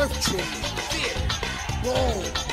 earth tree. Fear. Boom.